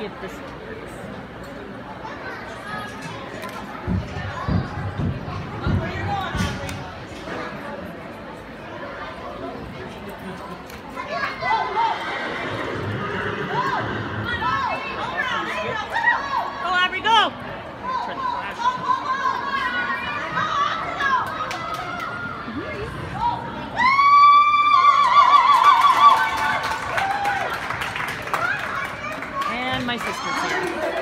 see if this works. Oh! and my sister's here.